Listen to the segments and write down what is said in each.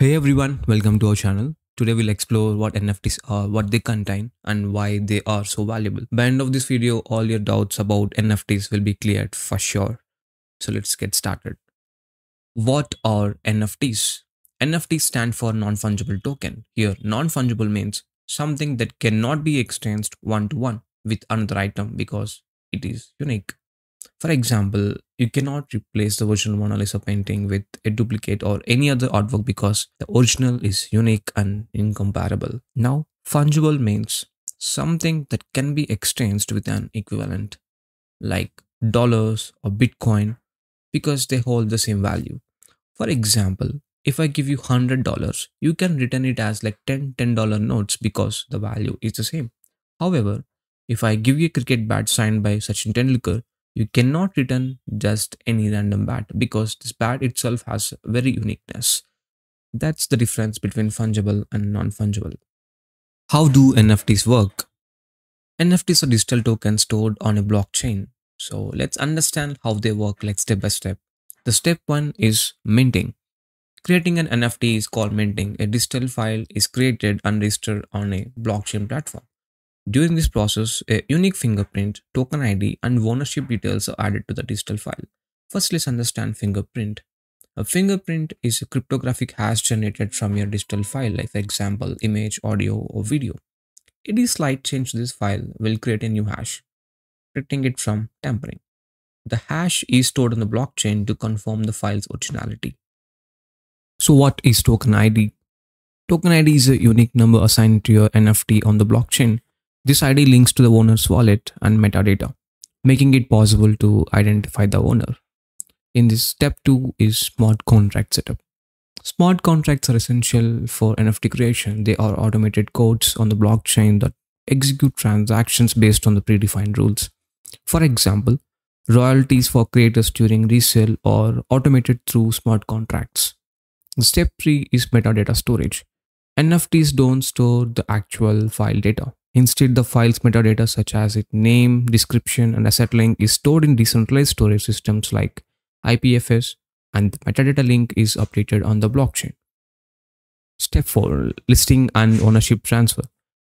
Hey everyone, welcome to our channel. Today we'll explore what NFTs are, what they contain, and why they are so valuable. By end of this video, all your doubts about NFTs will be cleared for sure. So let's get started. What are NFTs? NFTs stand for non-fungible token. Here, non-fungible means something that cannot be exchanged one-to-one with another item because it is unique. For example, you cannot replace the original Mona Lisa painting with a duplicate or any other artwork because the original is unique and incomparable. Now, fungible means something that can be exchanged with an equivalent, like dollars or Bitcoin, because they hold the same value. For example, if I give you $100, you can return it as like 10 $10 notes because the value is the same. However, if I give you a cricket bat signed by Sachin Tendulkar, you cannot return just any random bat because this bat itself has very uniqueness. That's the difference between fungible and non-fungible. How do NFTs work? NFTs are digital tokens stored on a blockchain. So let's understand how they work like step by step. The step one is minting. Creating an NFT is called minting. A digital file is created and registered on a blockchain platform. During this process, a unique fingerprint, token ID, and ownership details are added to the digital file. First, let's understand fingerprint. A fingerprint is a cryptographic hash generated from your digital file, like for example, image, audio, or video. Any slight change to this file will create a new hash, protecting it from tampering. The hash is stored on the blockchain to confirm the file's originality. So, what is token ID? Token ID is a unique number assigned to your NFT on the blockchain this ID links to the owner's wallet and metadata, making it possible to identify the owner. In this step 2 is smart contract setup. Smart contracts are essential for NFT creation. They are automated codes on the blockchain that execute transactions based on the predefined rules. For example, royalties for creators during resale are automated through smart contracts. Step 3 is metadata storage. NFTs don't store the actual file data. Instead, the file's metadata such as its name, description, and asset link is stored in decentralized storage systems like IPFS and the metadata link is updated on the blockchain. Step 4. Listing and ownership transfer.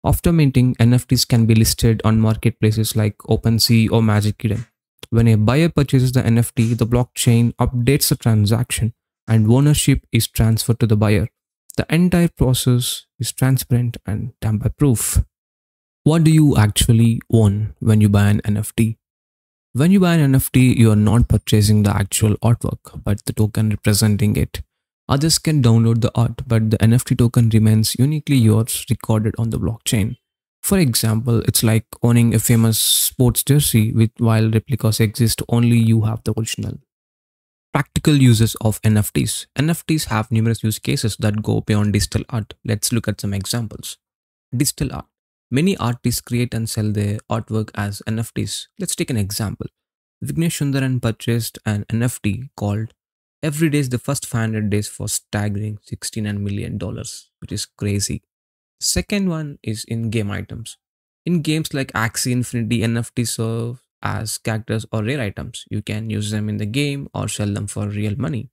After minting, NFTs can be listed on marketplaces like OpenSea or Magic Eden. When a buyer purchases the NFT, the blockchain updates the transaction and ownership is transferred to the buyer. The entire process is transparent and tamper proof. What do you actually own when you buy an NFT? When you buy an NFT, you are not purchasing the actual artwork, but the token representing it. Others can download the art, but the NFT token remains uniquely yours recorded on the blockchain. For example, it's like owning a famous sports jersey with while replicas exist, only you have the original. Practical uses of NFTs. NFTs have numerous use cases that go beyond digital art. Let's look at some examples. Digital art. Many artists create and sell their artwork as NFTs. Let's take an example. Vignesh Sundaresan purchased an NFT called Every Day is the First 500 Days for staggering $69 million, which is crazy. Second one is in game items. In games like Axie Infinity, NFTs serve as characters or rare items. You can use them in the game or sell them for real money.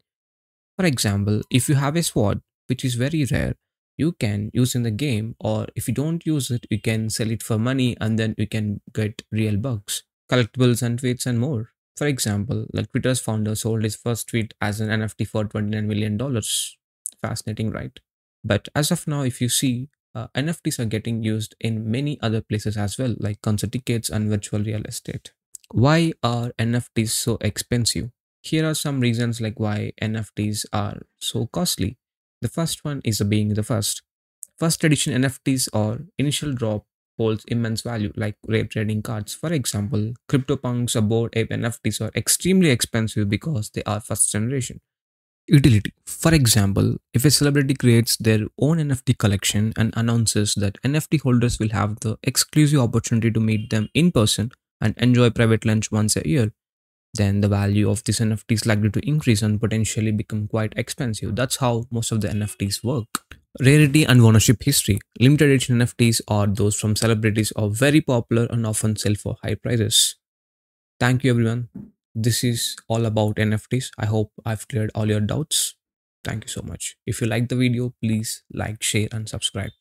For example, if you have a sword, which is very rare, you can use in the game or if you don't use it you can sell it for money and then you can get real bugs collectibles and tweets and more. For example like twitter's founder sold his first tweet as an nft for 29 million dollars. Fascinating right? But as of now if you see uh, nfts are getting used in many other places as well like concert tickets and virtual real estate. Why are nfts so expensive? Here are some reasons like why nfts are so costly the first one is being the first. First edition NFTs or initial drop holds immense value like rare trading cards. For example, CryptoPunks or Bored Ape NFTs are extremely expensive because they are first generation. Utility. For example, if a celebrity creates their own NFT collection and announces that NFT holders will have the exclusive opportunity to meet them in person and enjoy private lunch once a year, then the value of this NFT is likely to increase and potentially become quite expensive. That's how most of the NFTs work. Rarity and ownership history. Limited edition NFTs or those from celebrities are very popular and often sell for high prices. Thank you everyone. This is all about NFTs. I hope I've cleared all your doubts. Thank you so much. If you like the video, please like, share, and subscribe.